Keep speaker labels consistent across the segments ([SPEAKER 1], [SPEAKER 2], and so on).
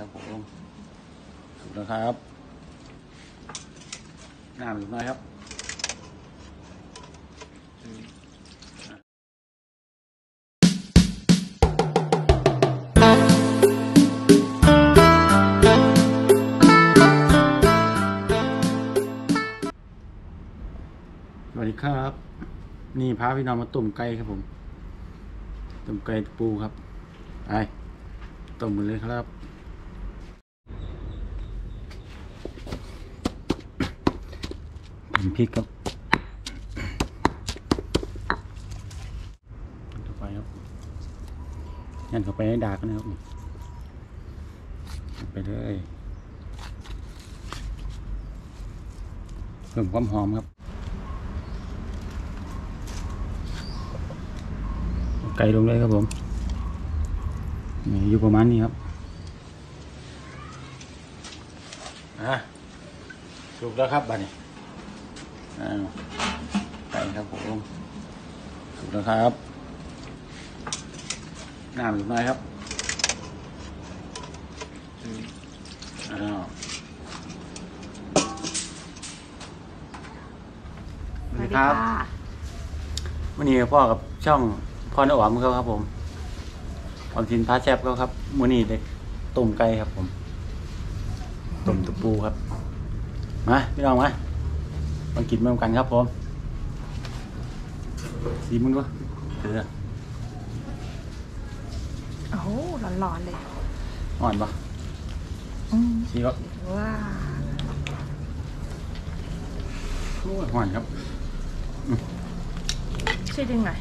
[SPEAKER 1] ครับผมถูกแล้วครับน้ำอีกหนครับสวัสดีครับ นี่พาพี่น้องมาต้มไก่ครับผมต้มไก่ปูครับไปต้มหมดเลยครับ พริกครับเข้าไปครับยันเข้าไปให้ดากนะครับ ไปเลยเพิ่มความหอมครับ ไก่ลงเลยครับผมนี่อยู่ประมาณนี้ครับอะสุกแล้วครับบัดนี้อ่ ไก่ครับผมสุกแล้วครับน้ำอีกหน่อยครับอ้าวสวัสดีครับวันนี้พ่อกับช่องพ่อนออมเขาครับ ผมออมทินพาแซบเขาครับมื้อนี้เด็กต้มไก่ครับ ผมต้มตะปูครับมาพี่น้องมา มากินร่วมกันครับผมสีมึงก็เถือ
[SPEAKER 2] โอ้โหร้อนๆเลย
[SPEAKER 1] อ่อนปะ
[SPEAKER 2] อืม
[SPEAKER 1] สีก็
[SPEAKER 2] ว้า
[SPEAKER 1] โอ้ยอ่อนครับ
[SPEAKER 2] ช่วยดึงหน่อย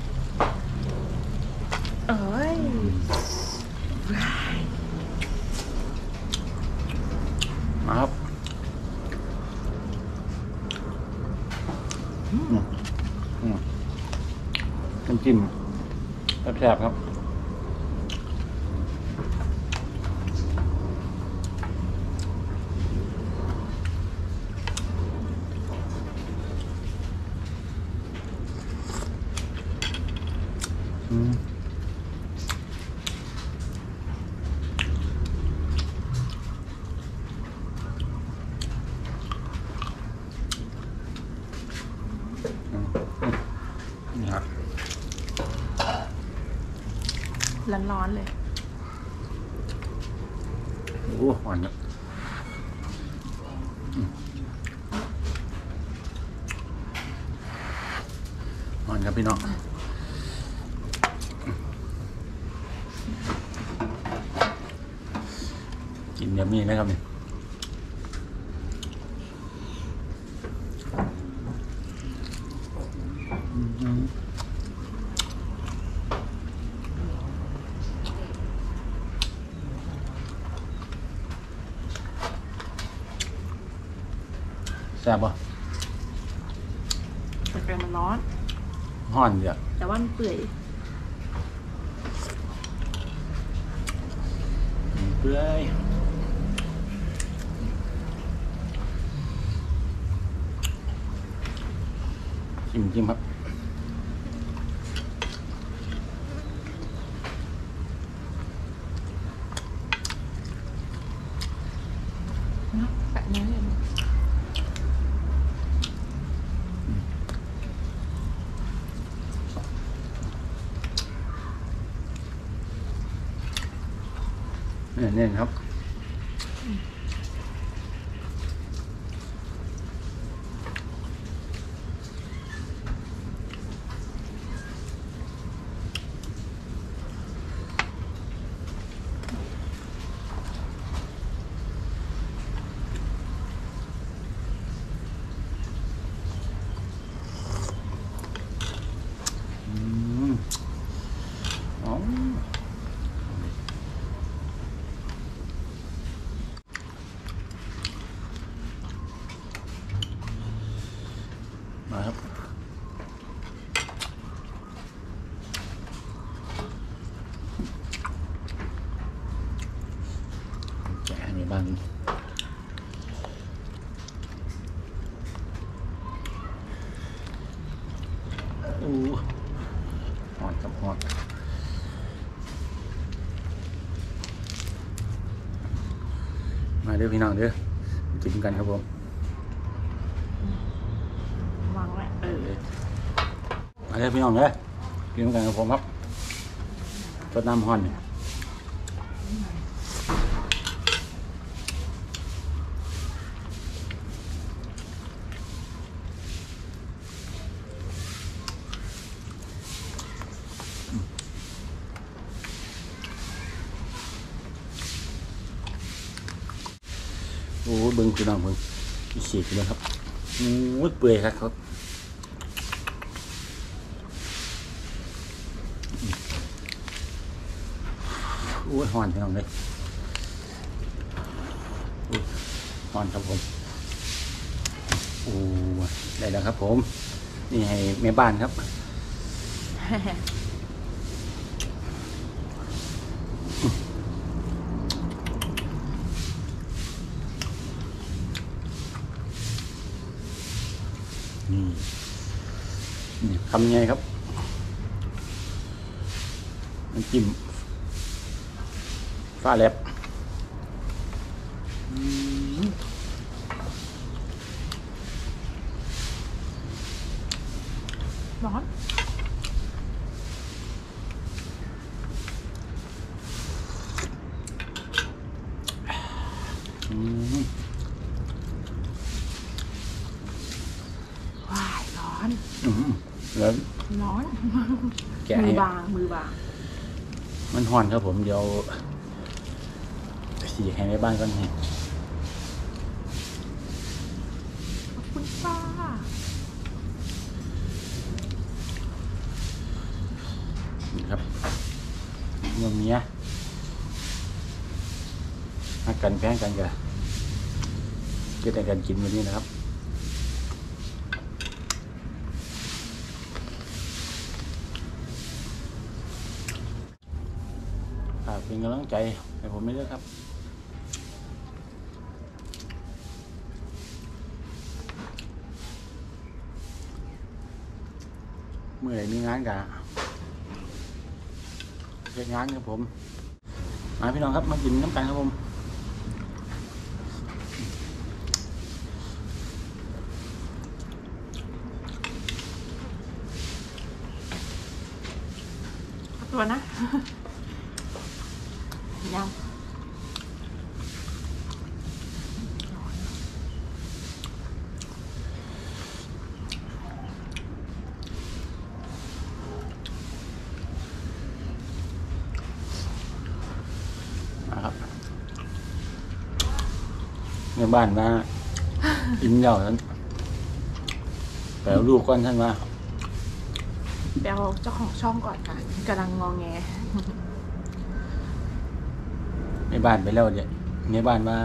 [SPEAKER 2] เอ้ย
[SPEAKER 1] มาครับอืมอืม น้ำจิ้มแซ่บๆครับ อืมอืมอืมนี่ครับ
[SPEAKER 2] ร้อนๆเลย
[SPEAKER 1] โอ้หวานครับอืมหวานครับพี่น้องกินแบบนี้นะครับเนี่ยอืม ซ่บปะ
[SPEAKER 2] แต่แกงมันร้อน
[SPEAKER 1] ห่อนเดียว
[SPEAKER 2] แต่ว่ามันเปื่อย
[SPEAKER 1] เปื่อยจิ้มจิ้มครับ
[SPEAKER 2] นะแบบนี้เลย
[SPEAKER 1] เนี่ยเนี่ยครับ อืมอ๋อ มาครับ แกะให้มีบ้างอู้หอดกับหอด มา เด้อพี่น้องเด้อกินกันครับผม
[SPEAKER 2] วางไว้เออ
[SPEAKER 1] มาเด้อพี่น้องเด้อกินกันกับผมครับรดน้ำห้อนเนี่ยโอ้ยเบิ่ง พี่น้องเบิ่งอีฉีกเลยครับโอ้เปื่อยครับครับโอ้ยหอนพี่น้องเลยหอนครับผมโอ้ได้แล้วครับผม นี่ให้แม่บ้านครับ นี่ ทำยังไงครับน้ำจิ้มฟ้าแลบ
[SPEAKER 2] ร้อน
[SPEAKER 1] อืม
[SPEAKER 2] ว้ายร้อน
[SPEAKER 1] อืมแล้ว
[SPEAKER 2] ร้อน
[SPEAKER 1] แกะ
[SPEAKER 2] มื
[SPEAKER 1] ให้
[SPEAKER 2] อบางมือบาง
[SPEAKER 1] มันห่อนครับผมเดี๋ยวสีให้ในบ้านก่อนให้
[SPEAKER 2] ขอบคุณป้า
[SPEAKER 1] นี่ครับเมื่อเมียหักกันแพงกันกันเกิดกันกินวันนี้นะครับ กเป็นกำลังใจให้ผมไม่ด้ครับเมื่อไหร่มีงานกะเฮ็ดงานครับผมมาพี่น้องครับมากินน้ำกันครับผม
[SPEAKER 2] ตัวนะ ยัง
[SPEAKER 1] มาครับใน บ้านมาอิ่มเหย่าท่านแปลลูกก้อนท่านมา
[SPEAKER 2] แปลเจ้าของช่องก่อนค่ะกำลังงอแง
[SPEAKER 1] ในบ้านไปแล้วเดี๋ยวในบ้านมา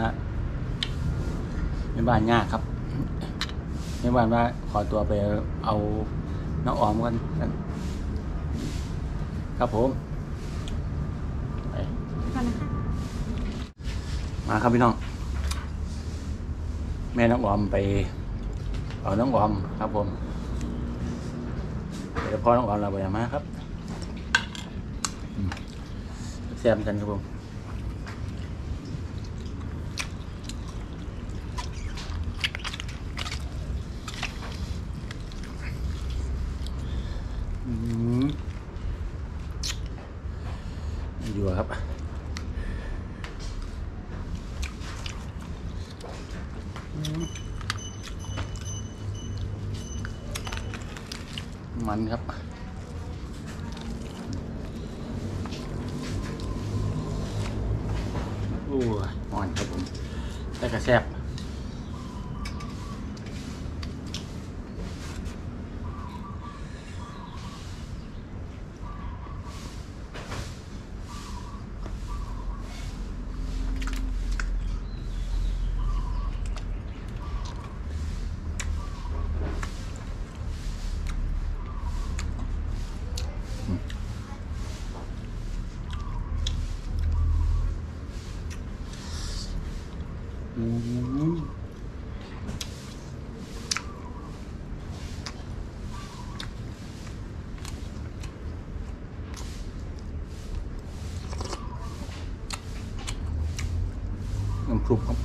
[SPEAKER 1] ในบ้านยากครับในบ้านว่าขอตัวไปเอาน้องออมกันกันครับผมไป
[SPEAKER 2] มานะคะ
[SPEAKER 1] มาครับพี่น้อง แม่น้องออมไปเอาน้องออมครับผมเดี๋ยวพ่อน้องออมเราไปมาครับแซมกันครับผม มันครับ โอ้ยอ่อนครับผม แต่กระแซบอืม น้ำซุป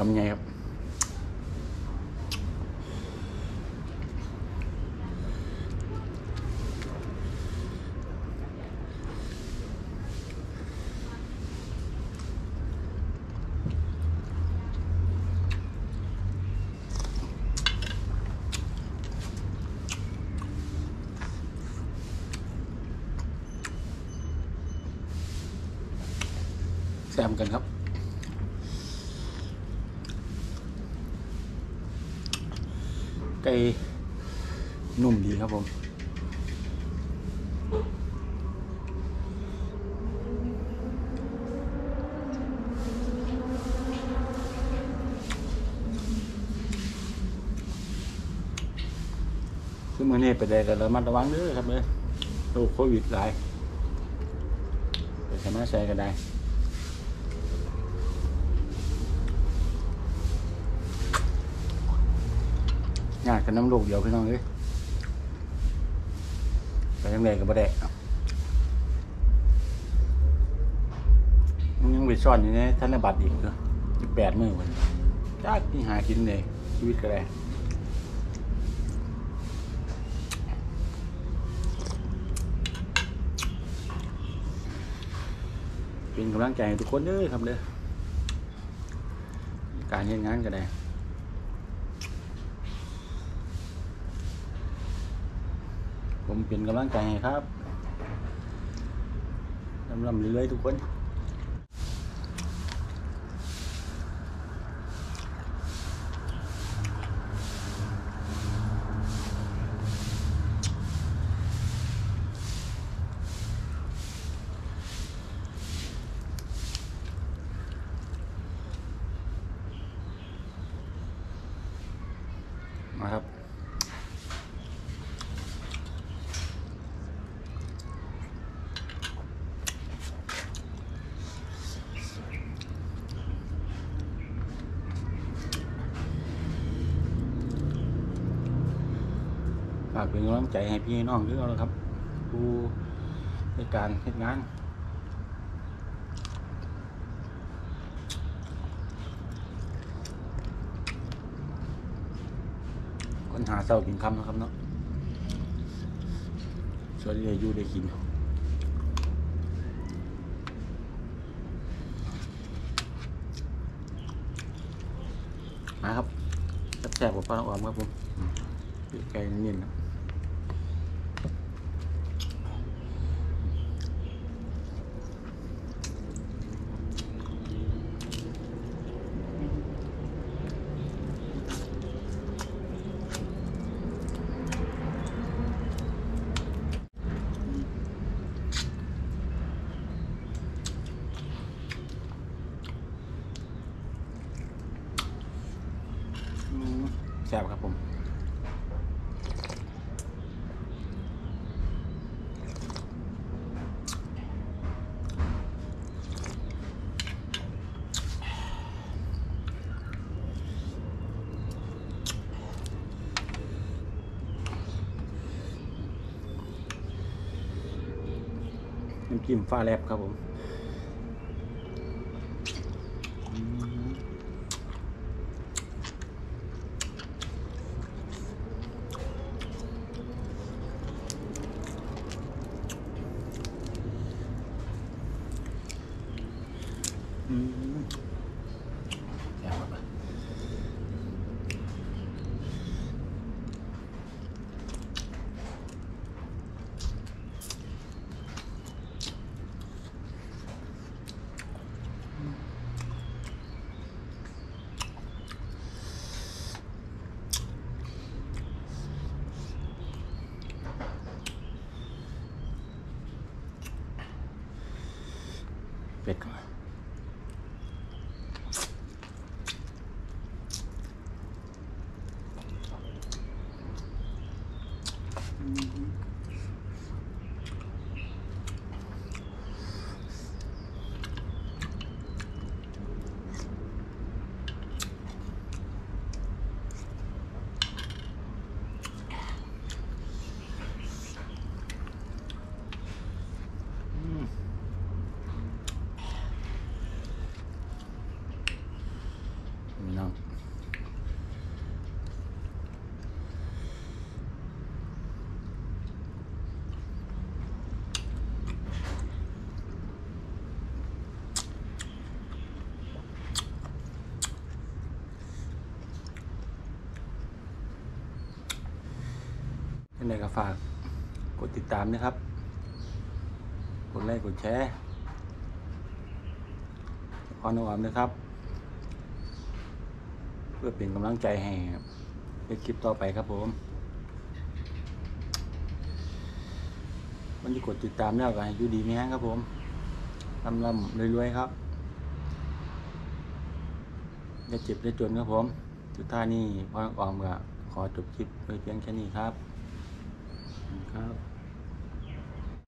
[SPEAKER 1] ครับอืมเผ็ดครับ ทำยัง ไก่นุ่มดีครับผมคือมือนี้ไปได้แต่ระมัดระวังเด้อครับเด้อโรคโควิดหลายไปสามารถใช้กันได้ ยากกันน้ำลูกเดียวพี่น้องเอ้ยไปยังไงก็บ่ได้มันยังไปซ่อนอยู่ในธนบัตรอีกเหรออีกแปดมือวันจ้าที่หากินเลยชีวิตก็ได้เป็นกำลังใจให้ทุกคนเด้อครับเด้อการเฮ็ดงานก็ได้ ผมเป็นกำลังใจให้ครับลำลำเรื่อยๆทุกคนากเป็นกำลังใจให้พี่น้องด้วยนะครับผู้ในการเฮ็ดงานคนหาเศร้ากินคำนะครับเนาะส่วนที่ได้อยู่ได้กินมาครับแซ่บๆกับปลาอ่อมครับผมไก่เนียนครับ กิมฟ้าแลบครับผม เยังไงก็ฝากกดติดตามนะครับ กดไลค์กดแชร์ขออนุญาตนะครับ เพื่อเป็นกำลังใจให้ในคลิปต่อไปครับผมมันจะกดติดตามแล้วกันอยู่ดีไหมฮะครับผมลำลำรวยๆครับอย่าเจ็บอย่าจนครับผม สุดท้ายนี้พ่อออมก็ขอจบคลิปไว้เพียงแค่นี้ครับ ครับ